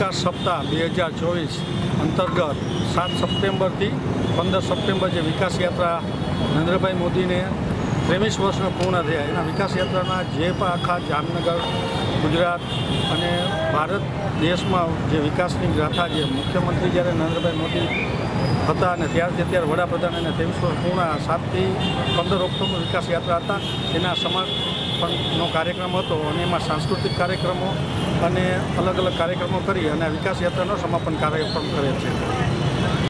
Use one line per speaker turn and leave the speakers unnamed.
વિકાસ સપ્તાહ બે હજાર ચોવીસ અંતર્ગત સાત સપ્ટેમ્બરથી પંદર સપ્ટેમ્બર જે વિકાસ યાત્રા નરેન્દ્રભાઈ મોદીને ત્રેવીસ વર્ષમાં પૂર્ણ થયા. એના વિકાસ યાત્રાના જે પણ આખા જામનગર, ગુજરાત અને ભારત દેશમાં જે વિકાસની ગાથા જે મુખ્યમંત્રી જ્યારે નરેન્દ્રભાઈ મોદી હતા અને ત્યારથી અત્યારે વડાપ્રધાન અને ત્રેવીસ વર્ષ પૂર્ણ સાતથી પંદર ઓક્ટોબર વિકાસ યાત્રા હતા એના સમાપનનો કાર્યક્રમ હતો અને એમાં સાંસ્કૃતિક કાર્યક્રમો અને અલગ અલગ કાર્યક્રમો કરી અને વિકાસ યાત્રાનો સમાપન કાર્યક્રમ કરે છે.